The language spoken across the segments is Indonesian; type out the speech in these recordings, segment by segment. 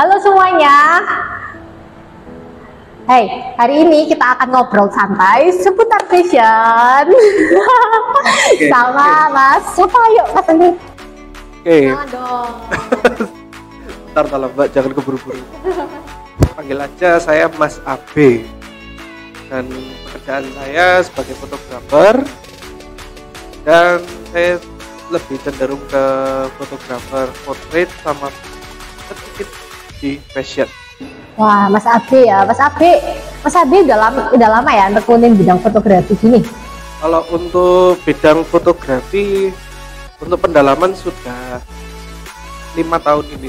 Halo semuanya. Hey, hari ini kita akan ngobrol santai seputar fashion sama Mas. Siapa yuk Mas Andi? Oke, Jangan dong. ntar Mbak jangan keburu-buru. Panggil aja saya Mas AB. Dan pekerjaan saya sebagai fotografer dan saya lebih cenderung ke fotografer portrait sama di fashion. Wah, Mas Abe ya, Mas Abe. Mas Abe udah lama, udah lama ya nekunin bidang fotografi gini. Kalau untuk bidang fotografi untuk pendalaman sudah lima tahun ini.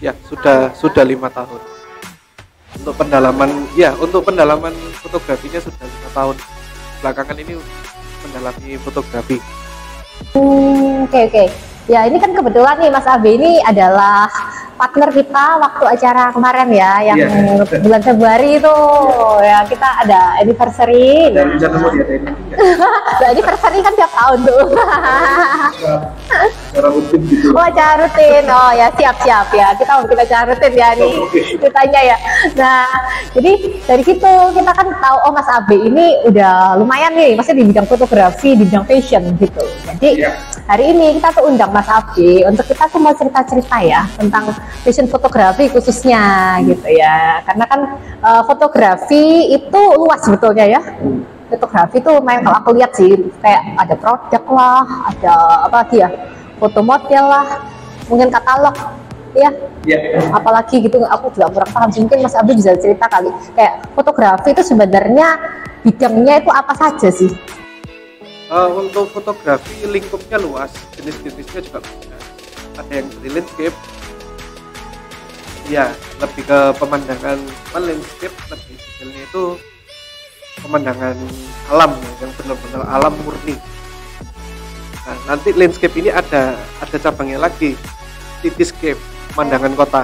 Ya sudah sudah lima tahun. Untuk pendalaman ya untuk pendalaman fotografinya sudah lima tahun. Belakangan ini mendalami fotografi. Hmm, Oke oke. Ya ini kan kebetulan nih Mas Abe ini adalah partner kita waktu acara kemarin ya, yang Iya. bulan Februari itu ya kita ada anniversary. rencana mau diadain ini Nah, anniversary kan tiap tahun tuh. secara rutin gitu. Oh acara rutin, oh ya siap siap ya kita mau bikin acara rutin ya nih Oke. ceritanya ya. Nah jadi dari situ kita kan tahu oh Mas Abe ini udah lumayan nih, maksudnya di bidang fotografi, di bidang fashion gitu. Jadi Iya. hari ini kita tuh undang Mas Abe untuk kita tuh mau cerita cerita ya tentang fashion fotografi khususnya gitu ya. Karena kan eh, fotografi itu luas sebetulnya ya fotografi tuh main kalau aku lihat sih kayak ada produk lah, ada apa lagi ya, foto model lah, mungkin katalog, ya, Ya. apalagi gitu aku juga kurang paham sih. mungkin Mas Abdul bisa cerita kali kayak fotografi itu sebenarnya bidangnya itu apa saja sih? Eh, untuk fotografi lingkupnya luas, jenis-jenisnya juga banyak. Ada yang dari landscape, ya lebih ke pemandangan landscape lebih detailnya itu pemandangan alam ya, yang benar-benar alam murni. Nah, nanti landscape ini ada ada cabangnya lagi, cityscape, pemandangan kota.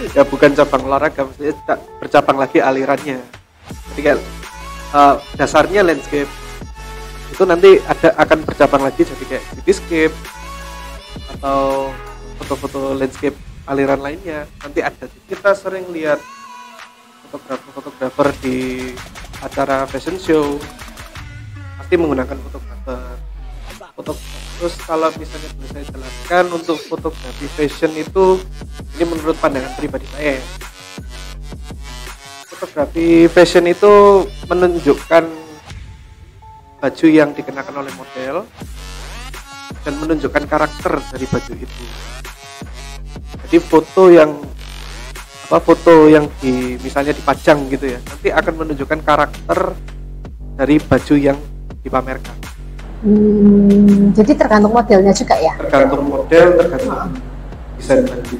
ya bukan cabang olahraga, maksudnya bercabang lagi alirannya. Jadi kayak eh, dasarnya landscape itu nanti ada akan bercabang lagi jadi kayak cityscape atau foto-foto landscape aliran lainnya. Nanti ada. Kita sering lihat fotografer-fotografer di acara fashion show. Pasti menggunakan fotografer. Foto terus kalau misalnya boleh saya jelaskan untuk fotografi fashion itu ini menurut pandangan pribadi saya. Ya. fotografi fashion itu menunjukkan baju yang dikenakan oleh model dan menunjukkan karakter dari baju itu. Jadi foto yang apa foto yang di misalnya dipajang gitu ya, nanti akan menunjukkan karakter dari baju yang dipamerkan. Hmm, jadi tergantung modelnya juga ya, Tergantung model, tergantung desain baju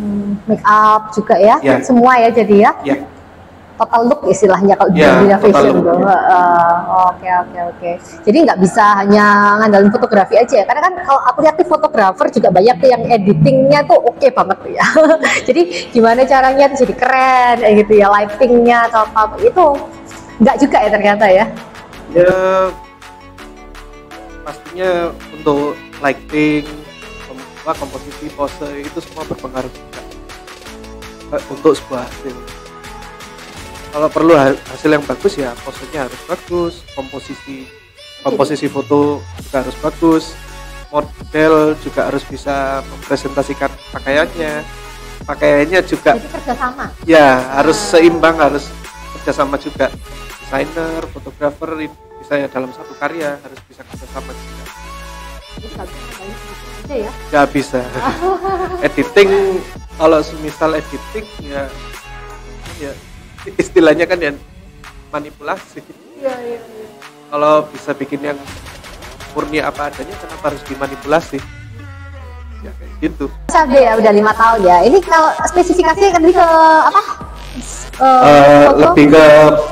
hmm, make up juga ya, Ya. semua ya jadi ya. Ya, total look istilahnya kalau di Ya, dunia fashion look, tuh. ya. Heeh. Oke oke oke. Jadi nggak bisa hanya ngandalin fotografi aja ya. Karena kan kalau aku lihat di fotografer juga banyak tuh yang editingnya tuh oke banget tuh ya. jadi gimana caranya tuh jadi keren gitu ya lightingnya atau apa itu nggak juga ya ternyata ya. ya pastinya untuk lighting, komposisi pose itu semua berpengaruh juga eh, untuk sebuah hasil. Kalau perlu ha- hasil yang bagus ya posenya harus bagus, komposisi komposisi foto juga harus bagus, model juga harus bisa mempresentasikan pakaiannya, pakaiannya juga Jadi kerjasama. ya harus seimbang harus kerjasama juga desainer fotografer bisa ya dalam satu karya harus bisa kerjasama juga. Jadi ya. nggak bisa. Editing kalau semisal editing ya ya istilahnya kan ya manipulasi Iya iya. iya. kalau bisa bikin yang murni apa adanya kenapa harus dimanipulasi ya kayak gitu Cabe ya udah lima tahun ya. Ini kalau spesifikasinya kan ke apa? Eh, Eh, foto? lebih ke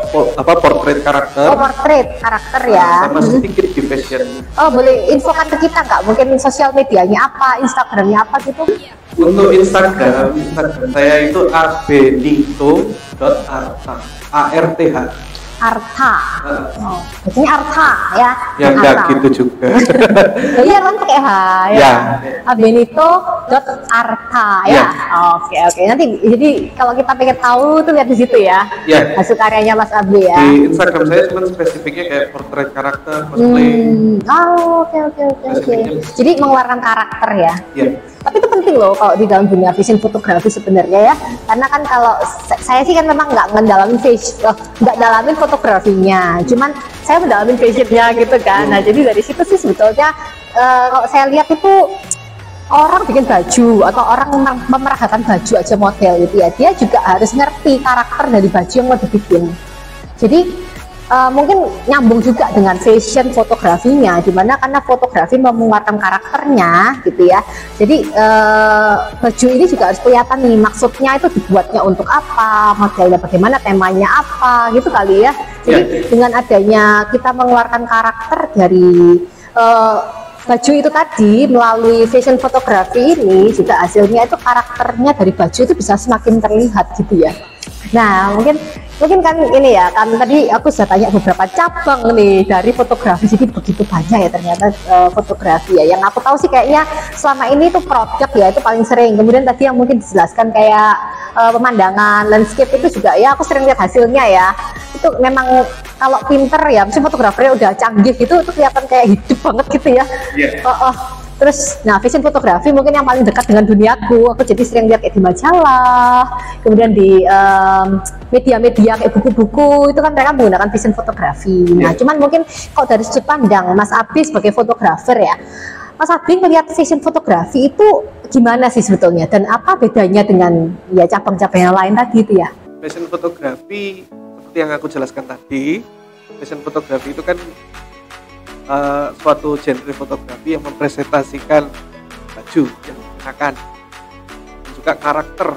po- apa portrait karakter Oh, portrait karakter ya. sama sedikit di fashion Oh boleh infokan ke kita nggak? Mungkin sosial medianya apa, Instagramnya apa gitu? Untuk Instagram, Instagram saya itu abnito.arth A R T H Arta. Oh, bacanya Arta ya. ya enggak gitu juga Oh, iya kan pakai H ya. Ya. Abenito dot Arta ya. Ya. Oke oke. Nanti jadi kalau kita pengen tahu tuh lihat di situ ya. ya Hasil karyanya Mas Abe ya. di Instagram saya cuma spesifiknya kayak portrait karakter cosplay Hmm. Oh, oke oke oke oke. Jadi mengeluarkan karakter ya. ya Tapi itu penting loh kalau di dalam dunia vision fotografi sebenarnya ya. Karena kan kalau sa- saya sih kan memang nggak ngedalamin face, oh, nggak dalamin fotografinya. Cuman saya mendalamin fashionnya gitu kan. Nah jadi dari situ sih sebetulnya eh, kalau saya lihat itu orang bikin baju atau orang memer- memeragakan baju aja model gitu ya. Dia juga harus ngerti karakter dari baju yang mau dibikin. Jadi eh, mungkin nyambung juga dengan fashion fotografinya, di mana karena fotografi mengeluarkan karakternya gitu ya. Jadi eh, baju ini juga harus kelihatan nih maksudnya itu dibuatnya untuk apa, modelnya bagaimana, temanya apa gitu kali ya. Jadi dengan adanya kita mengeluarkan karakter dari eh, baju itu tadi melalui fashion fotografi ini juga hasilnya itu karakternya dari baju itu bisa semakin terlihat gitu ya. Nah mungkin mungkin kan ini ya kan tadi aku sudah tanya beberapa cabang nih dari fotografi jadi begitu banyak ya ternyata eh, fotografi ya. Yang aku tahu sih kayaknya selama ini itu project ya itu paling sering. Kemudian tadi yang mungkin dijelaskan kayak eh, pemandangan landscape itu juga ya aku sering lihat hasilnya ya. Itu memang kalau pinter ya, mesti fotografernya udah canggih gitu itu kelihatan kayak hidup banget gitu ya. Iya. Oh, oh. Terus, nah fashion fotografi mungkin yang paling dekat dengan duniaku. Aku jadi sering lihat kayak di majalah, kemudian di media-media kayak buku-buku itu kan mereka menggunakan fashion fotografi. Nah, Iya. cuman mungkin kalau dari sudut pandang Mas Abi sebagai fotografer ya, Mas Abi melihat fashion fotografi itu gimana sih sebetulnya dan apa bedanya dengan ya cabang-cabang yang lain tadi itu ya? fashion fotografi seperti yang aku jelaskan tadi fashion fotografi itu kan eh, suatu genre fotografi yang mempresentasikan baju yang dikenakan dan juga karakter.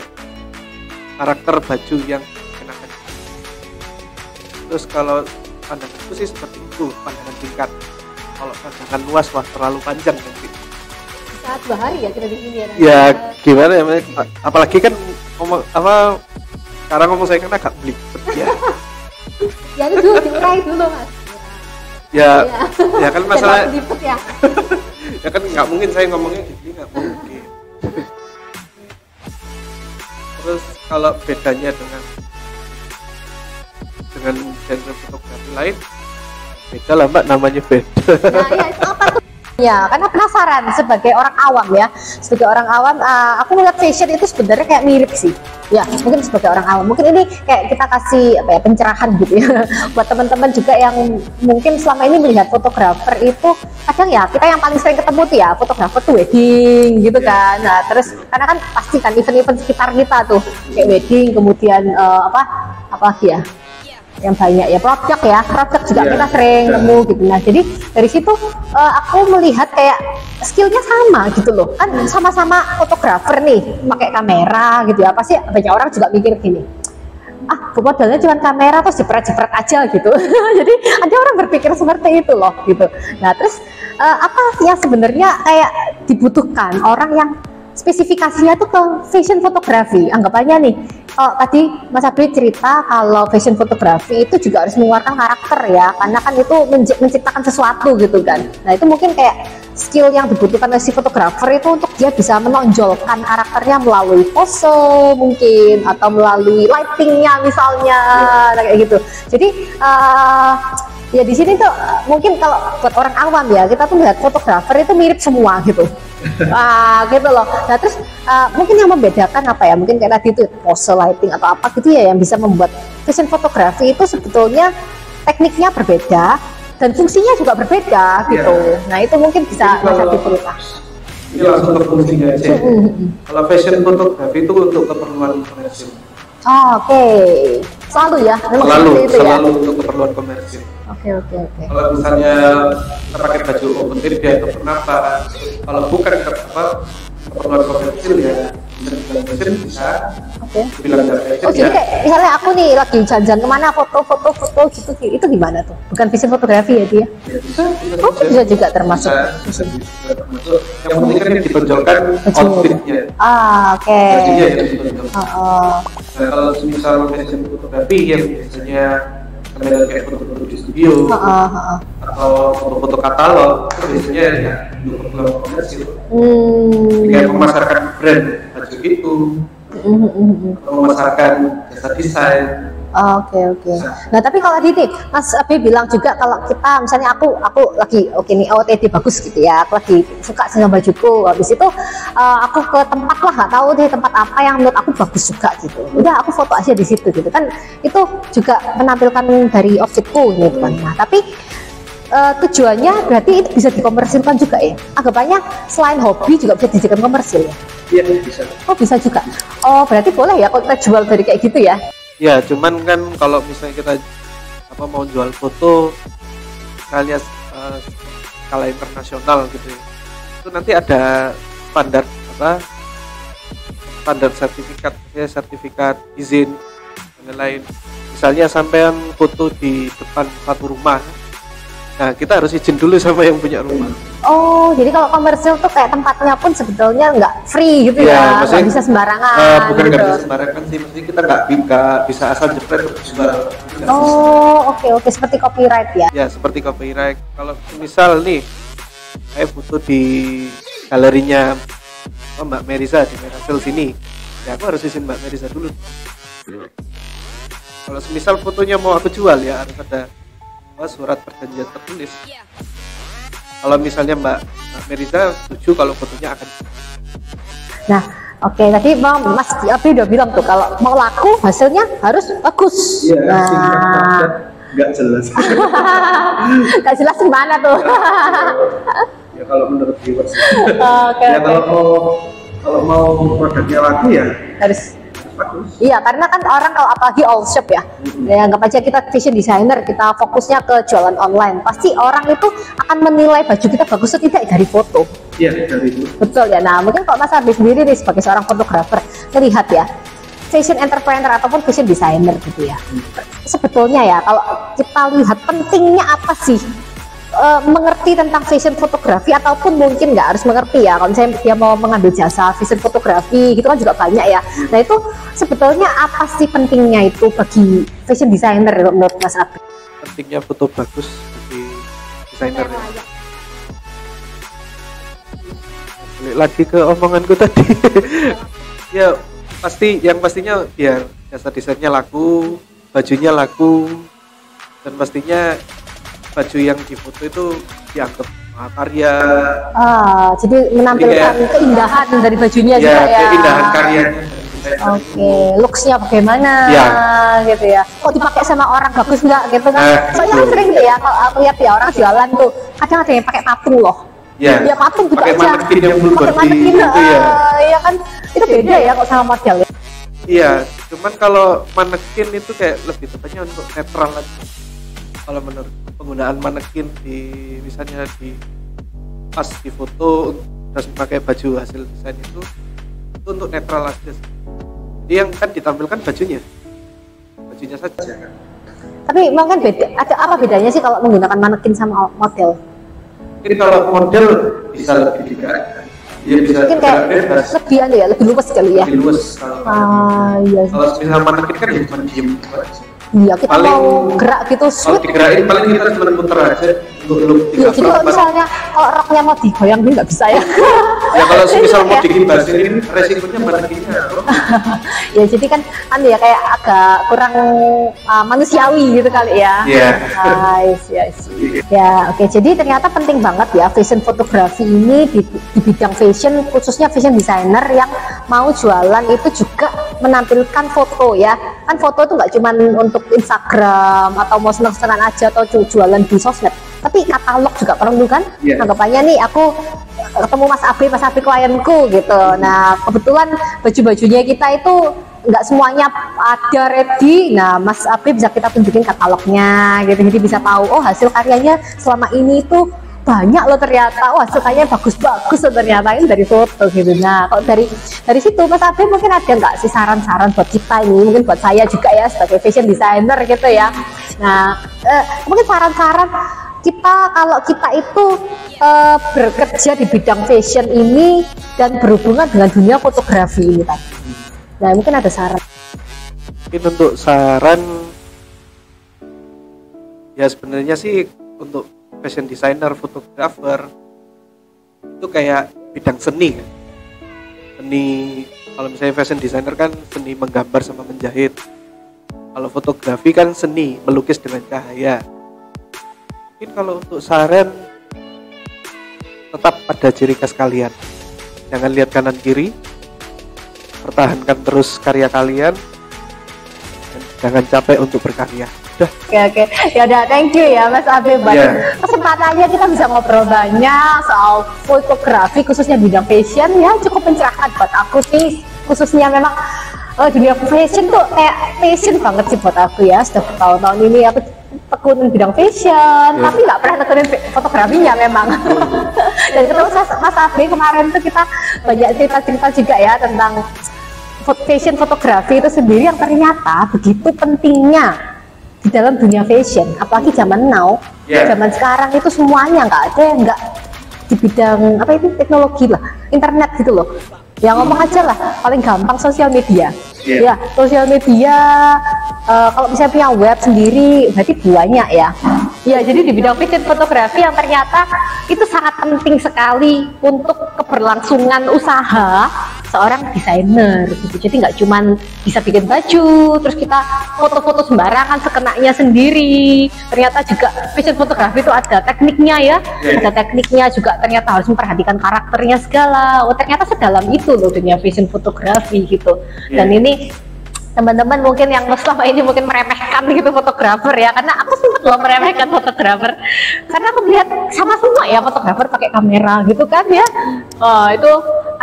Karakter baju yang dikenakan terus kalau pandanganku sih seperti itu pandangan singkat kalau pandangan luas wah terlalu panjang nanti Saat dua hari ya kita di sini ya. ya gimana ya apalagi kan ngomong apa sekarang ngomong saya kan agak belibet ya Ya itu dulu diurai dulu mas. Ya Iya. ya kan masalah ya. ya kan nggak mungkin saya ngomongnya gini nggak mungkin terus kalau bedanya dengan dengan genre fotografi lain beda lah mbak namanya beda Nah, ya itu apa tuh? Ya, karena penasaran sebagai orang awam ya. Sebagai orang awam, uh, aku melihat fashion itu sebenarnya kayak mirip sih. Ya, mungkin sebagai orang awam. Mungkin ini kayak kita kasih apa ya pencerahan gitu ya buat teman-teman juga yang mungkin selama ini melihat fotografer itu kadang ya kita yang paling sering ketemu tuh ya fotografer tuh wedding gitu kan. Nah, terus karena kan pasti kan event-event sekitar kita tuh kayak wedding, kemudian eh, apa apa lagi ya? Yang banyak ya project ya. Project juga Iya, kita sering iya. nemu gitu. Nah jadi dari situ eh, aku melihat kayak skillnya sama gitu loh. Kan sama-sama fotografer nih pakai kamera gitu ya. Pasti banyak orang juga mikir gini ah modalnya cuma kamera terus jepret-jepret aja gitu. Jadi ada orang berpikir seperti itu loh gitu. Nah terus eh, apa yang sebenarnya kayak dibutuhkan orang yang spesifikasinya tuh ke fashion fotografi anggapannya nih kalau tadi Mas Abri cerita kalau fashion fotografi itu juga harus mengeluarkan karakter ya karena kan itu menciptakan sesuatu gitu kan. Nah itu mungkin kayak skill yang dibutuhkan oleh si fotografer itu untuk dia bisa menonjolkan karakternya melalui pose mungkin atau melalui lightingnya misalnya nah, kayak gitu. Jadi eh, ya di sini tuh eh, mungkin kalau buat orang awam ya kita tuh lihat fotografer itu mirip semua gitu ah gitu loh. Nah terus eh, mungkin yang membedakan apa ya? Mungkin kayak tadi itu pose lighting atau apa gitu ya yang bisa membuat fashion fotografi itu sebetulnya tekniknya berbeda dan fungsinya juga berbeda gitu. Nah itu mungkin bisa Abdi cerita ini langsung ke fungsinya aja. Ya. Kalau fashion fotografi itu untuk keperluan komersil. Oh, oke. Selalu ya? Memang selalu itu ya? selalu untuk keperluan komersil. Oke oke oke. Kalau misalnya kita pakai baju open air dia kenapa kalau bukan apa keperluan komersil ya bisa fashion bisa oke bilang dari fashion Oh jadi ya kayak misalnya aku nih lagi jalan-jalan ke mana foto-foto foto gitu itu gimana tuh? Bukan fashion fotografi ya dia? Ya, bisa, bisa, Oh bisa juga termasuk. bisa, bisa, bisa termasuk. yang penting kan yang ditonjolkan outfitnya Ah oke. bajunya yang ditonjolkan Oh, oh. Nah, kalau misal fashion fotografi yang biasanya model kayak foto-foto di studio Heeh, heeh. atau foto-foto katalog itu biasanya ya untuk keperluan komersil Hmm. kayak memasarkan brand baju itu mm, mm, mm. atau memasarkan jasa desain Oh, Oke oke. Nah tapi kalau tadi Mas Abi bilang juga kalau kita misalnya aku aku lagi oke nih OTD bagus gitu ya, aku lagi suka sama bajuku, habis itu eh, aku ke tempat lah nggak tahu deh tempat apa yang menurut aku bagus juga gitu. Udah aku foto aja di situ gitu kan itu juga menampilkan dari outfitku gitu kan. Nah tapi eh, tujuannya berarti itu bisa dikomersilkan juga ya. Anggapannya selain hobi juga bisa dijadikan komersil ya. iya bisa Oh bisa juga. Oh berarti boleh ya kalau kita jual dari kayak gitu ya. Ya cuman kan kalau misalnya kita apa mau jual foto kalian uh, skala internasional gitu ya. Itu nanti ada standar apa standar sertifikat ya sertifikat izin dan lain misalnya sampean foto di depan satu rumah nah kita harus izin dulu sama yang punya rumah Oh, jadi kalau komersil tuh kayak tempatnya pun sebetulnya nggak free gitu Iya, ya, nggak bisa sembarangan Eh, bukan gitu. nggak bisa sembarangan sih maksudnya kita nggak bi- nggak bisa asal jepret sembarangan. Oh, oke oke seperti copyright ya. ya seperti copyright kalau misal nih saya foto di galerinya oh, Mbak Merisa di Merasel sini ya aku harus izin Mbak Merisa dulu kalau semisal fotonya mau aku jual ya harus ada oh, surat perjanjian tertulis kalau misalnya Mbak, Mbak Merisa setuju kalau fotonya akan Nah, oke tadi mau Mas Abi udah bilang tuh kalau mau laku hasilnya harus bagus. Iya, nah, nggak jelas nggak jelas gimana tuh. ya kalau menurut viewers Oke ya oke. kalau mau kalau mau produknya laku ya Harus bagus Iya, karena kan orang kalau apalagi all shop ya, ya anggap aja kita fashion designer, kita fokusnya ke jualan online, pasti orang itu akan menilai baju kita bagus atau tidak dari foto. iya dari itu Betul ya. Nah, mungkin kalau Mas Abi sendiri nih sebagai seorang fotografer melihat ya fashion entrepreneur ataupun fashion designer gitu ya. Sebetulnya ya kalau kita lihat pentingnya apa sih eh, mengerti tentang fashion fotografi ataupun mungkin nggak harus mengerti ya. Kalau misalnya dia mau mengambil jasa fashion fotografi gitu kan juga banyak ya. Nah itu sebetulnya apa sih pentingnya itu bagi fashion designer menurut Mas Abi? pentingnya foto bagus di desainer ya. balik lagi ke omonganku tadi ya pasti yang pastinya biar jasa desainnya laku bajunya laku dan pastinya baju yang difoto itu dianggap mahakarya Ah, jadi menampilkan Iya. keindahan dari bajunya ya juga ya. keindahan karyanya desainer Oke, looksnya bagaimana Ya. gitu ya? Kok dipakai sama orang bagus nggak gitu kan? Nah, Soalnya kan sering ya, kalau aku lihat ya orang jualan tuh, kadang ada yang pakai patung loh. Ya. ya patung juga Pakai aja. manekin yang full Pakai manekin, gitu ya. ya kan? Itu beda ya kalau sama model ya. Iya, cuman kalau manekin itu kayak lebih tepatnya untuk netral aja. Kalau menurut penggunaan manekin di misalnya di pas di foto terus pakai baju hasil desain itu itu untuk netral aja. Jadi yang kan ditampilkan bajunya, bajunya saja. Tapi emang kan beda. Ada apa bedanya sih kalau menggunakan manekin sama model? Mungkin kalau model bisa lebih digerakkan, dia bisa Mungkin kayak bebas, lebih anu ya, lebih luas kali ya. lebih luas. Kalau, Ah iya. kalau misal manekin kan ya cuma diem gitu aja. Iya, kita Paling- mau gerak gitu Kalau sweet digerakin paling kita cuma muter aja untuk look Iya, jadi kalau 3 misalnya kalau roknya mau digoyangin nggak bisa ya. ya kalau misal mau Ya. digibasin ini resikonya manekinnya ya jadi kan anu ya kayak agak kurang uh, manusiawi gitu kali ya. Iya. Ah, yes, yes. Ya, oke. Jadi ternyata penting banget ya fashion fotografi ini di, di bidang fashion khususnya fashion designer yang mau jualan itu juga menampilkan foto ya. Kan foto itu nggak cuma untuk Instagram atau mau senang-senang aja atau ju- jualan di sosmed, tapi katalog juga perlu kan? Iya. Anggapannya nih aku ketemu Mas Abi, Mas Abi klienku gitu. Nah, kebetulan baju-bajunya kita itu nggak semuanya ada ready. Nah, Mas Abi bisa kita tunjukin katalognya gitu. Jadi bisa tahu oh hasil karyanya selama ini itu banyak loh ternyata. Wah, karyanya bagus-bagus loh ternyata ini dari foto gitu. Nah, kalau dari dari situ Mas Abi mungkin ada nggak sih saran-saran buat kita ini? Mungkin buat saya juga ya sebagai fashion designer gitu ya. Nah, eh, mungkin saran-saran kita kalau kita itu eh, bekerja di bidang fashion ini dan berhubungan dengan dunia fotografi ini tadi. Nah mungkin ada saran. mungkin untuk saran ya sebenarnya sih untuk fashion designer fotografer itu kayak bidang seni. Kan seni kalau misalnya fashion designer kan seni menggambar sama menjahit. Kalau fotografi kan seni melukis dengan cahaya. Mungkin kalau untuk saran tetap pada ciri khas kalian. Jangan lihat kanan kiri pertahankan terus karya kalian dan jangan capek untuk berkarya Oke oke, ya udah thank you ya Mas Abe buat Yeah. kesempatannya kita bisa ngobrol banyak soal fotografi khususnya bidang fashion ya. Cukup mencerahkan buat aku sih. Khususnya memang eh, dunia fashion tuh kayak passion banget sih buat aku ya. Sudah bertahun-tahun ini aku tekunin bidang fashion Yeah. tapi nggak pernah tekunin fi- fotografinya memang. Dan ketemu Mas, Mas Abe kemarin tuh kita banyak cerita-cerita juga ya tentang fashion fotografi itu sendiri yang ternyata begitu pentingnya di dalam dunia fashion apalagi zaman now Yeah. zaman sekarang itu semuanya nggak ada yang nggak di bidang apa itu teknologi lah internet gitu loh ya ngomong aja lah paling gampang sosial media Yeah. ya sosial media eh, kalau misalnya punya web sendiri berarti banyak ya ya jadi di bidang fashion fotografi yang ternyata itu sangat penting sekali untuk keberlangsungan usaha seorang desainer gitu. Jadi nggak cuman bisa bikin baju, terus kita foto-foto sembarangan sekenaknya sendiri. Ternyata juga fashion fotografi itu ada tekniknya ya, Iya. ada tekniknya juga ternyata harus memperhatikan karakternya segala. Oh ternyata sedalam itu loh dunia fashion fotografi gitu. Dan Iya. ini teman-teman mungkin yang selama ini mungkin meremehkan gitu fotografer ya karena aku sempat loh meremehkan fotografer karena aku lihat sama semua ya fotografer pakai kamera gitu kan ya oh, itu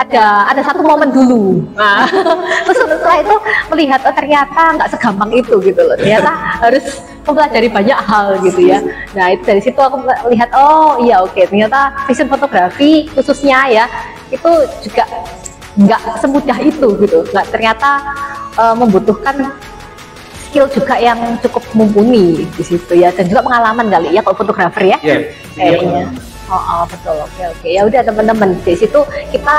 ada ada satu momen dulu. Nah, terus setelah itu melihat oh, ternyata nggak segampang itu gitu loh. Ternyata harus mempelajari banyak hal gitu ya. Nah itu dari situ aku melihat oh iya oke ternyata fashion fotografi khususnya ya itu juga nggak semudah itu gitu. Nggak ternyata eh, membutuhkan skill juga yang cukup mumpuni di situ ya dan juga pengalaman kali ya kalau fotografer ya. Kayaknya oh, oh, betul oke oke ya udah teman-teman di situ kita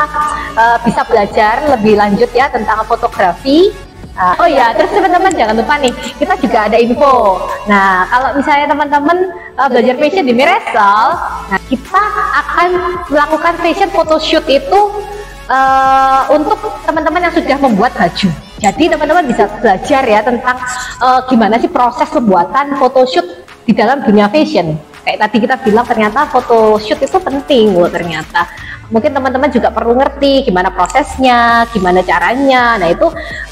eh, bisa belajar lebih lanjut ya tentang fotografi Ah, oh ya, terus teman-teman jangan lupa nih, kita juga ada info. Nah, kalau misalnya teman-teman eh, belajar fashion di Miresal, nah kita akan melakukan fashion photoshoot itu eh, untuk teman-teman yang sudah membuat baju. Jadi teman-teman bisa belajar ya tentang eh, gimana sih proses pembuatan photoshoot di dalam dunia fashion. Kayak tadi kita bilang ternyata photoshoot itu penting loh ternyata. Mungkin teman-teman juga perlu ngerti gimana prosesnya, gimana caranya. Nah itu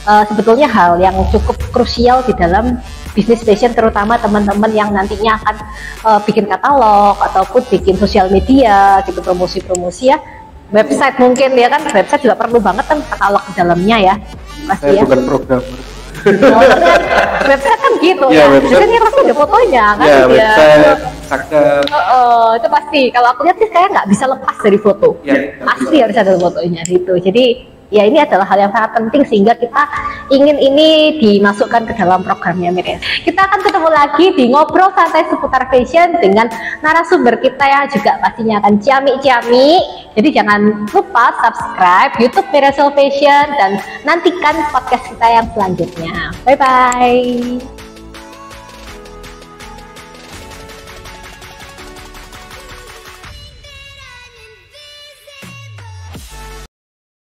eh, sebetulnya hal yang cukup krusial di dalam bisnis fashion terutama teman-teman yang nantinya akan eh, bikin katalog ataupun bikin sosial media gitu promosi-promosi ya. Website mungkin ya kan? Website juga perlu banget kan katalog di dalamnya ya. Pasti saya ya. bukan programmer website kan gitu Iya, ya website. biasanya pasti ada fotonya kan ya ya. website cakep Oh, oh, itu pasti. Kalau aku lihat sih kayak nggak bisa lepas dari foto. Ya pasti harus ada fotonya gitu jadi ya ini adalah hal yang sangat penting sehingga kita ingin ini dimasukkan ke dalam programnya Miriam. Kita akan ketemu lagi di ngobrol santai seputar fashion dengan narasumber kita yang juga pastinya akan ciamik-ciamik. Jadi jangan lupa subscribe YouTube Miracle Fashion dan nantikan podcast kita yang selanjutnya. Bye bye.